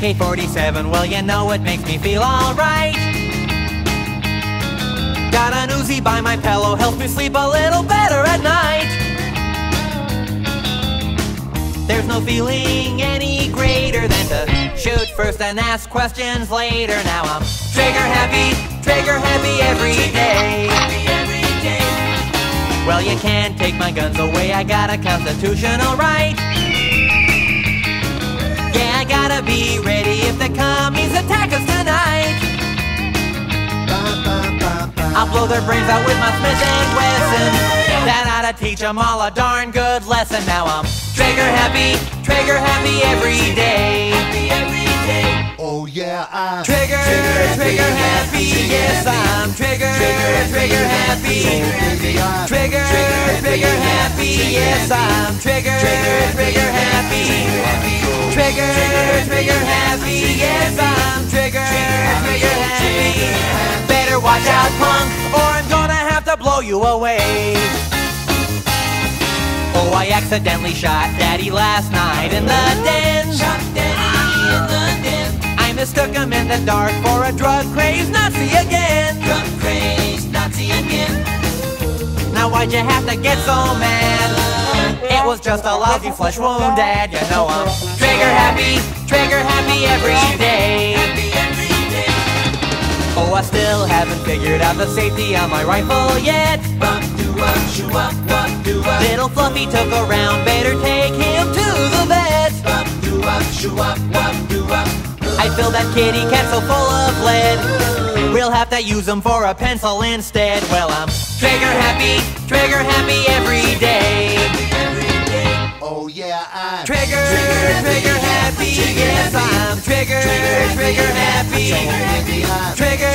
AK-47, well you know it makes me feel alright. Got an Uzi by my pillow, helps me sleep a little better at night. There's no feeling any greater than to shoot first and ask questions later. Now I'm trigger happy, trigger happy every day. Well you can't take my guns away, I got a constitutional right Yeah, I gotta be ready if the commies attack us tonight I'll blow their brains out with my Smith and Wesson. That ought to teach them all a darn good lesson. Now I'm trigger happy, trigger happy every day. Oh yeah, I'm Trigger, trigger happy, yes I'm trigger, trigger happy. Trigger, trigger happy, yes I'm trigger, trigger happy. Happy. Better watch out, punk, or I'm gonna have to blow you away. Oh, I accidentally shot Daddy last night in the den. Shot Daddy in the den. I mistook him in the dark for a drug crazed Nazi again. Drug crazed Nazi again. Now why'd you have to get so mad? It was just a lousy flesh wound, Dad. You know I'm trigger haven't figured out the safety on my rifle yet. Little Fluffy took a round, better take him to the vet. I filled that kitty cat so full of lead. We'll have to use him for a pencil instead. Well, I'm trigger happy, trigger happy every day. Oh yeah, I'm Trigger, trigger happy, yes I'm trigger, trigger happy. Trigger,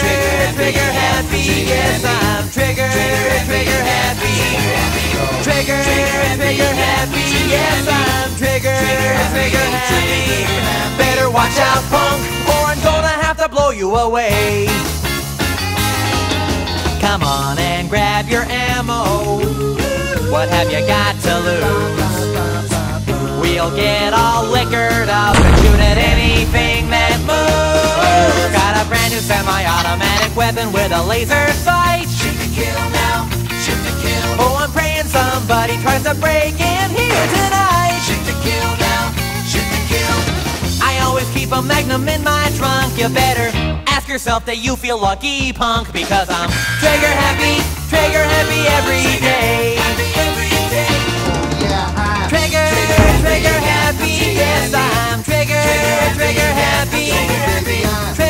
trigger happy, yes I'm trigger, trigger happy. Trigger, trigger happy, yes I'm trigger, trigger happy. Better watch out, punk, or I'm gonna have to blow you away. Come on and grab your ammo. What have you got to lose? We'll get all liquored up and shoot at anything that moves. Semi-automatic weapon with a laser sight. Shoot to kill now, shoot to kill. Oh, I'm praying somebody tries to break in here tonight. Shoot to kill now, shoot to kill. I always keep a magnum in my trunk. You better ask yourself that you feel lucky, punk, because I'm trigger happy, trigger happy every day. Oh yeah, I'm Trigger, trigger happy, yes I'm trigger, trigger happy. Trigger, trigger happy,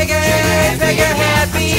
yes